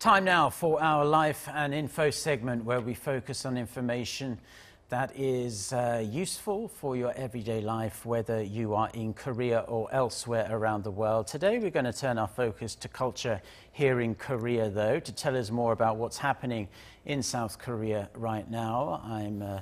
Time now for our life and info segment where we focus on information that is uh, useful for your everyday life, whether you are in Korea or elsewhere around the world. Today, we're going to turn our focus to culture here in Korea, though, to tell us more about what's happening in South Korea right now. I'm uh,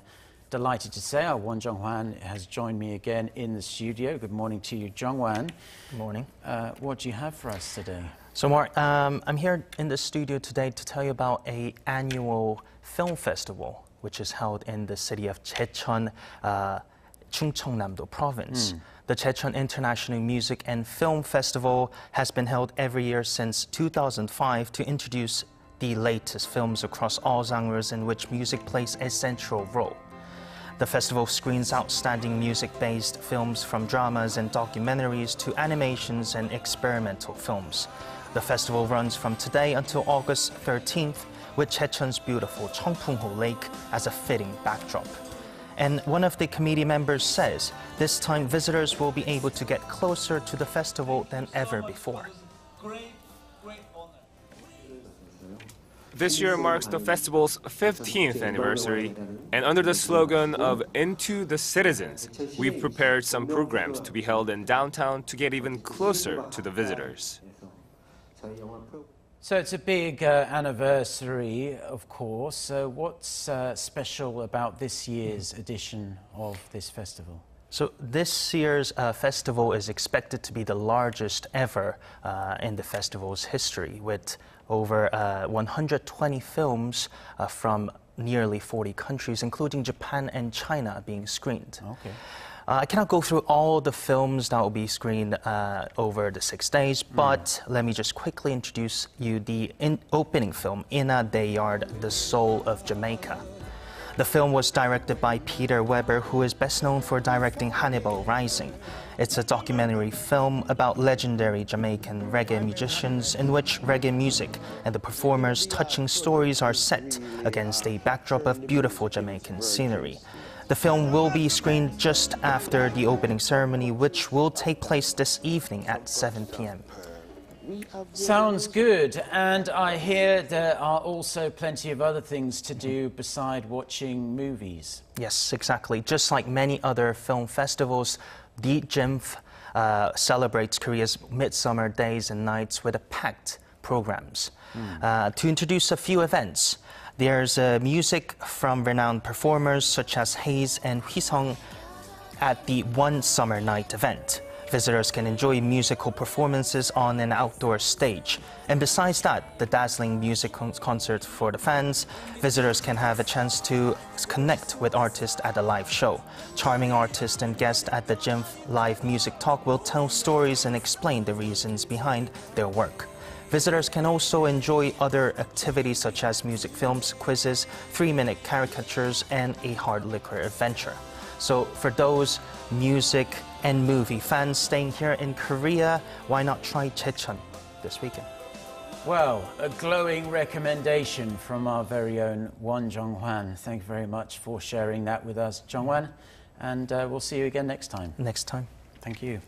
delighted to say our Won Jung-hwan has joined me again in the studio. Good morning to you, Jung-hwan. Good morning. Uh, what do you have for us today? So, Mark, um, I'm here in the studio today to tell you about a annual film festival which is held in the city of Jecheon, uh, Chungcheongnam-do province. Mm. The Jecheon International Music and Film Festival has been held every year since 2005 to introduce the latest films across all genres in which music plays a central role. The festival screens outstanding music-based films from dramas and documentaries to animations and experimental films. The festival runs from today until August 13th, with Jecheon's beautiful Cheongpungho Lake as a fitting backdrop. And one of the committee members says this time visitors will be able to get closer to the festival than ever before. This year marks the festival's 15th anniversary, and under the slogan of Into the Citizens, we've prepared some programs to be held in downtown to get even closer to the visitors. So it's a big uh, anniversary, of course. So what's uh, special about this year's edition of this festival? So this year's uh, festival is expected to be the largest ever uh, in the festival's history, with over uh, 120 films uh, from nearly 40 countries, including Japan and China, being screened. Okay. Uh, I cannot go through all the films that will be screened uh, over the six days, mm. but let me just quickly introduce you the opening film, Inna de Yard, The Soul of Jamaica. The film was directed by Peter Webber, who is best known for directing Hannibal Rising. It's a documentary film about legendary Jamaican reggae musicians in which reggae music and the performers' touching stories are set against a backdrop of beautiful Jamaican scenery. The film will be screened just after the opening ceremony, which will take place this evening at 7 p.m. Sounds good. And I hear there are also plenty of other things to do beside watching movies. Yes, exactly. Just like many other film festivals, the JIMF uh, celebrates Korea's Midsummer Days and Nights with a packed programs. Mm. Uh, to introduce a few events, there's uh, music from renowned performers such as Heize and Wheesung at the One Summer Night event. Visitors can enjoy musical performances on an outdoor stage. And besides that, the dazzling music con concert for the fans, visitors can have a chance to connect with artists at a live show. Charming artists and guests at the JIMF Live Music Talk will tell stories and explain the reasons behind their work. Visitors can also enjoy other activities such as music films, quizzes, three-minute caricatures, and a hard liquor adventure. So for those music and movie fans staying here in Korea, why not try Jecheon this weekend? Well, a glowing recommendation from our very own Won Jung-hwan. Thank you very much for sharing that with us, Jung-hwan. And uh, we'll see you again next time. Next time. Thank you.